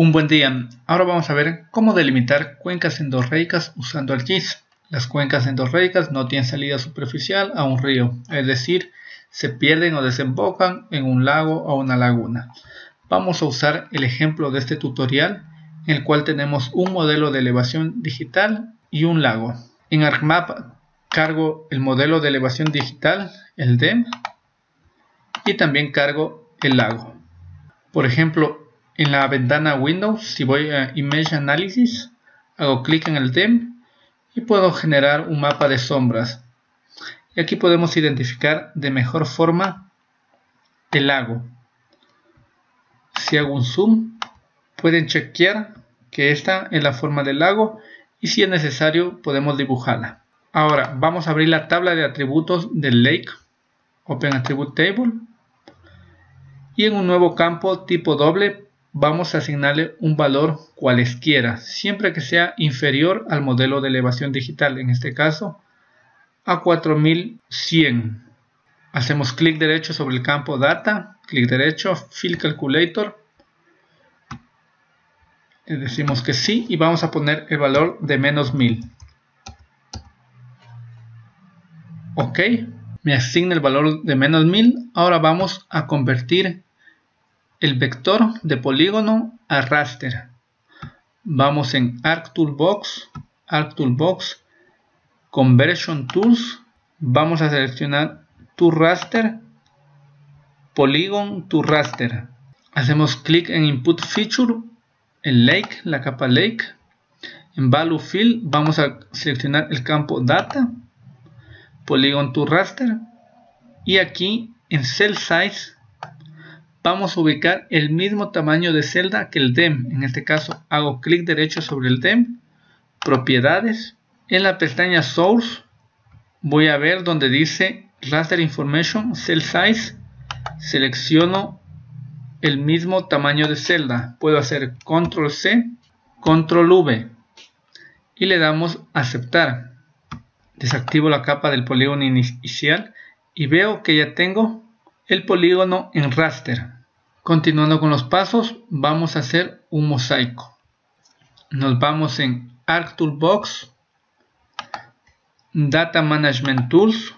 Un buen día. Ahora vamos a ver cómo delimitar cuencas endorreicas usando ArcGIS. Las cuencas endorreicas no tienen salida superficial a un río, es decir, se pierden o desembocan en un lago o una laguna. Vamos a usar el ejemplo de este tutorial en el cual tenemos un modelo de elevación digital y un lago. En ArcMap cargo el modelo de elevación digital, el DEM, y también cargo el lago. Por ejemplo, en la ventana Windows, si voy a Image Analysis, hago clic en el DEM y puedo generar un mapa de sombras. Y aquí podemos identificar de mejor forma el lago. Si hago un zoom, pueden chequear que esta es la forma del lago y si es necesario podemos dibujarla. Ahora vamos a abrir la tabla de atributos del Lake, Open Attribute Table, y en un nuevo campo tipo doble vamos a asignarle un valor cualesquiera, siempre que sea inferior al modelo de elevación digital, en este caso a 4100. Hacemos clic derecho sobre el campo Data, clic derecho, Fill Calculator, le decimos que sí y vamos a poner el valor de menos 1000. Ok, me asigna el valor de menos 1000. Ahora vamos a convertir el vector de polígono a raster. Vamos en ArcToolbox, ArcToolbox, Conversion Tools. Vamos a seleccionar to raster, Polygon to raster. Hacemos clic en Input Feature, en Lake, la capa Lake. En Value Field vamos a seleccionar el campo Data, Polygon to raster. Y aquí en Cell Size vamos a ubicar el mismo tamaño de celda que el DEM. En este caso hago clic derecho sobre el DEM, propiedades. En la pestaña Source voy a ver donde dice Raster Information Cell Size. Selecciono el mismo tamaño de celda. Puedo hacer Control C, Control V y le damos aceptar. Desactivo la capa del polígono inicial y veo que ya tengo el polígono en raster. Continuando con los pasos, vamos a hacer un mosaico. Nos vamos en ArcToolbox, Data Management Tools,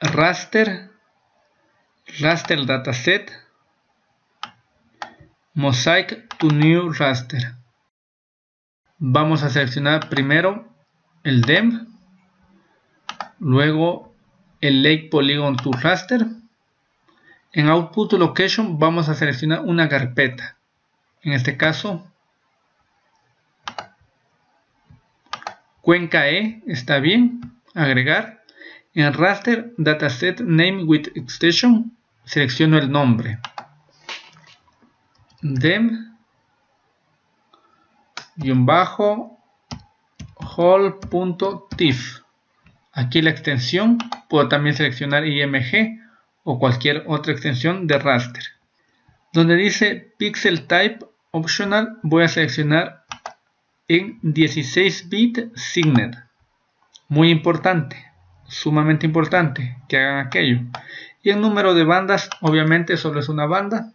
Raster, Raster Dataset, Mosaic to New Raster. Vamos a seleccionar primero el DEM, luego el Lake Polygon to Raster. En Output Location vamos a seleccionar una carpeta. En este caso, Cuenca E está bien. Agregar. En Raster Dataset Name with Extension selecciono el nombre. dem whole.tif Aquí la extensión, puedo también seleccionar IMG o cualquier otra extensión de raster. Donde dice Pixel Type Optional voy a seleccionar en 16 bit Signet. Muy importante, sumamente importante que hagan aquello. Y el número de bandas obviamente solo es una banda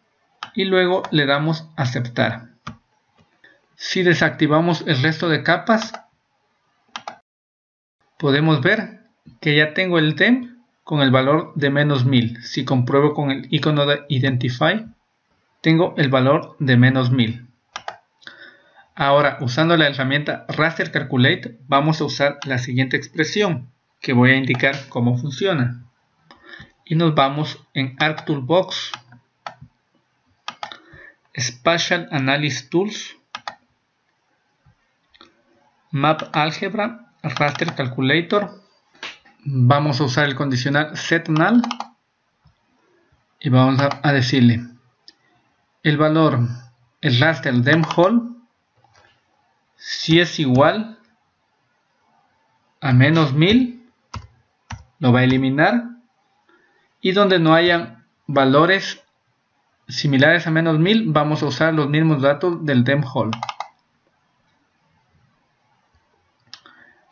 y luego le damos aceptar. Si desactivamos el resto de capas podemos ver que ya tengo el temp con el valor de menos 1000. Si compruebo con el icono de Identify, tengo el valor de menos 1000. Ahora, usando la herramienta Raster Calculate, vamos a usar la siguiente expresión, que voy a indicar cómo funciona. Y nos vamos en ArcToolbox, Spatial Analysis Tools, Map Algebra raster calculator. Vamos a usar el condicional set null y vamos a, decirle el valor el raster dem hole si es igual a menos 1000 lo va a eliminar. Y donde no hayan valores similares a menos 1000 vamos a usar los mismos datos del dem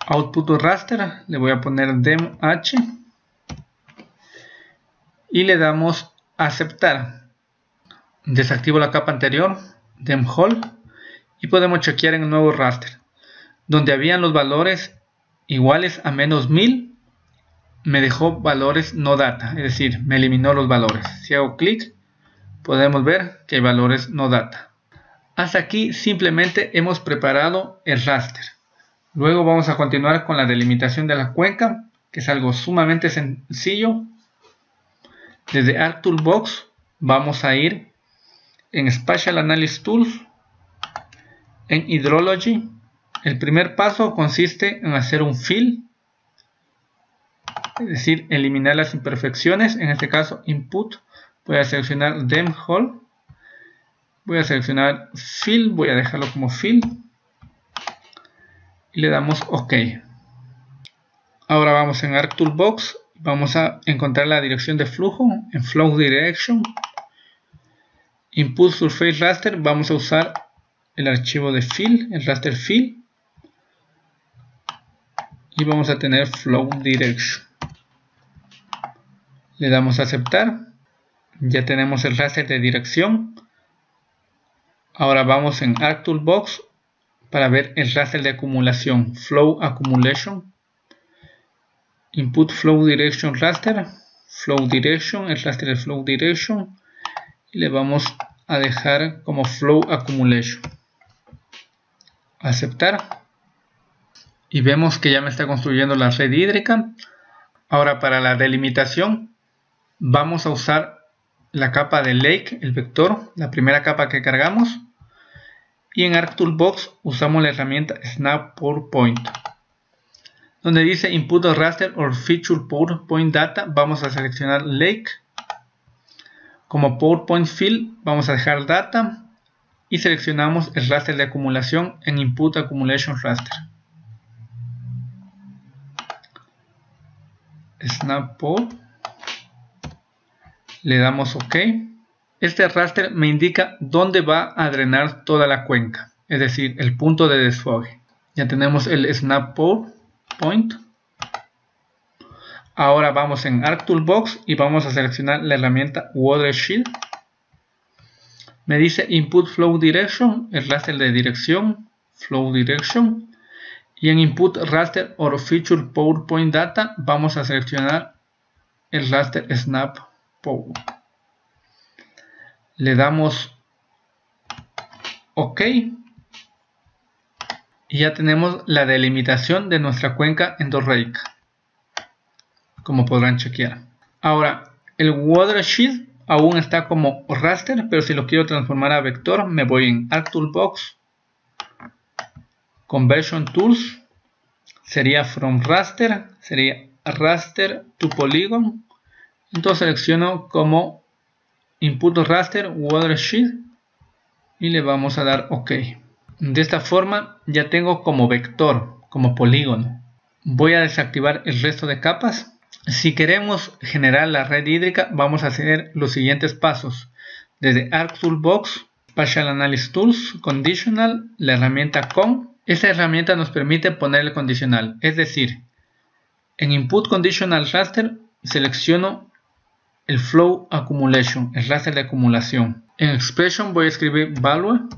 output raster le voy a poner dem h y le damos aceptar desactivo la capa anterior, Hall y podemos chequear en el nuevo raster. Donde habían los valores iguales a menos 1000, me dejó valores no data, es decir, me eliminó los valores. Si hago clic, podemos ver que hay valores no data. Hasta aquí simplemente hemos preparado el raster. Luego vamos a continuar con la delimitación de la cuenca, que es algo sumamente sencillo. Desde ArcToolbox vamos a ir en Spatial Analysis Tools, en Hydrology. El primer paso consiste en hacer un fill, es decir, eliminar las imperfecciones, en este caso Input. Voy a seleccionar Dem Hole, voy a seleccionar Fill, voy a dejarlo como Fill y le damos OK. Ahora vamos en ArcToolbox, vamos a encontrar la dirección de flujo en Flow Direction. Input Surface Raster vamos a usar el archivo de fill, el raster fill. Y vamos a tener flow direction. Le damos a aceptar. Ya tenemos el raster de dirección. Ahora vamos en ArcToolbox para ver el raster de acumulación. Flow accumulation. Input flow direction raster. Flow direction el raster de flow direction. Y le vamos a dejar como flow accumulation. Aceptar. Y vemos que ya me está construyendo la red hídrica. Ahora para la delimitación vamos a usar la capa de lake el vector la primera capa que cargamos y en ArcToolbox usamos la herramienta snap point donde dice input raster or feature point data vamos a seleccionar lake como PowerPoint Fill vamos a dejar Data y seleccionamos el raster de acumulación en Input Accumulation Raster. Snap Le damos OK. Este raster me indica dónde va a drenar toda la cuenca, es decir, el punto de desfogue. Ya tenemos el Snap Point. Ahora vamos en ArcToolbox y vamos a seleccionar la herramienta Watershed. Me dice Input Flow Direction, el raster de dirección, Flow Direction. Y en Input Raster or Feature PowerPoint Data vamos a seleccionar el raster Snap Power. Le damos OK. Y ya tenemos la delimitación de nuestra cuenca endorreica como podrán chequear. Ahora, el watershed aún está como raster, pero si lo quiero transformar a vector, me voy en ArcToolbox, Conversion Tools, sería from raster, sería raster to polygon. Entonces selecciono como input raster watershed y le vamos a dar OK. De esta forma ya tengo como vector, como polígono. Voy a desactivar el resto de capas si queremos generar la red hídrica, vamos a hacer los siguientes pasos. Desde ArcToolbox, Spatial Analysis Tools, Conditional, la herramienta Con. Esta herramienta nos permite poner el condicional, es decir, en Input Conditional Raster selecciono el Flow Accumulation, el raster de acumulación. En Expression voy a escribir Value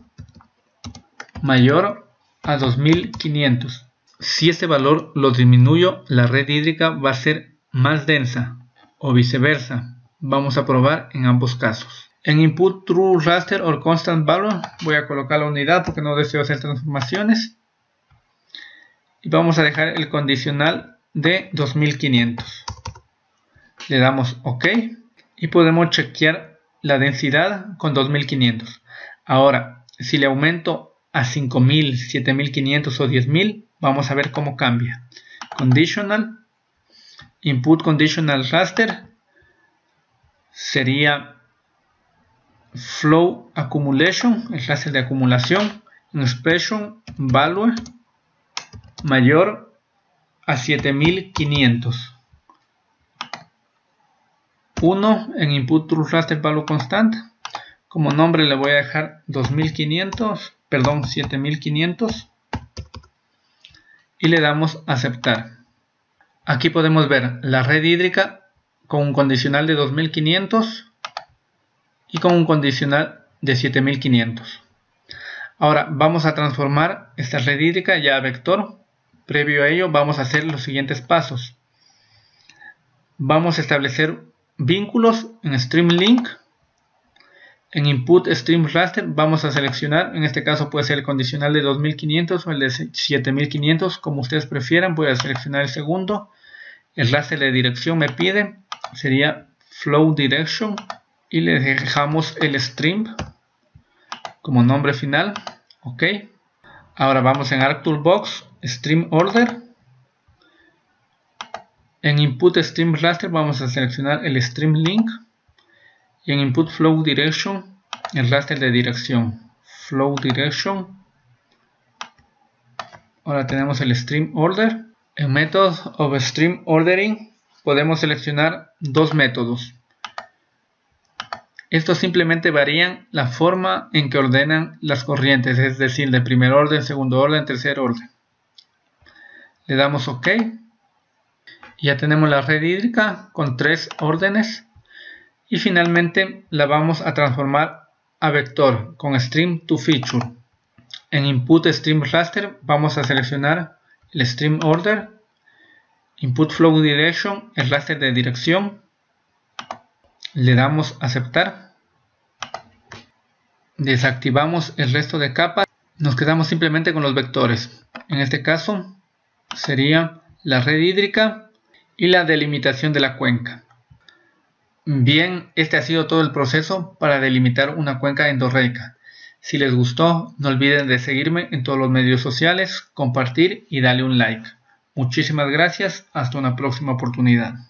mayor a 2500. Si este valor lo disminuyo, la red hídrica va a ser más densa o viceversa. Vamos a probar en ambos casos. En input true raster or constant value voy a colocar la unidad porque no deseo hacer transformaciones. Y vamos a dejar el condicional de 2500. Le damos OK y podemos chequear la densidad con 2500. Ahora, si le aumento a 5000, 7500 o 10000, vamos a ver cómo cambia. Conditional input conditional raster sería flow accumulation, el raster de acumulación, expression value mayor a 7500. 1 en input true raster value constant. Como nombre le voy a dejar 2500, perdón, 7500 y le damos aceptar. Aquí podemos ver la red hídrica con un condicional de 2500 y con un condicional de 7500. Ahora vamos a transformar esta red hídrica ya a vector. Previo a ello vamos a hacer los siguientes pasos. Vamos a establecer vínculos en StreamLink. En Input Stream Raster vamos a seleccionar, en este caso puede ser el condicional de 2500 o el de 7500, como ustedes prefieran. Voy a seleccionar el segundo. El raster de dirección me pide, sería Flow Direction y le dejamos el stream como nombre final. Ok. Ahora vamos en ArcToolbox, Stream Order. En Input Stream Raster vamos a seleccionar el Stream Link. Y en Input Flow Direction, el raster de dirección. Flow Direction. Ahora tenemos el Stream Order. En Method of Stream Ordering podemos seleccionar dos métodos. Estos simplemente varían la forma en que ordenan las corrientes, es decir, de primer orden, segundo orden, tercer orden. Le damos OK. Ya tenemos la red hídrica con tres órdenes. Y finalmente la vamos a transformar a vector con Stream to Feature. En Input Stream Raster vamos a seleccionar el Stream Order, Input Flow Direction, el raster de dirección, le damos aceptar desactivamos el resto de capas nos quedamos simplemente con los vectores en este caso sería la red hídrica y la delimitación de la cuenca. Bien este ha sido todo el proceso para delimitar una cuenca endorreica. Si les gustó no olviden de seguirme en todos los medios sociales compartir y darle un like. Muchísimas gracias. Hasta una próxima oportunidad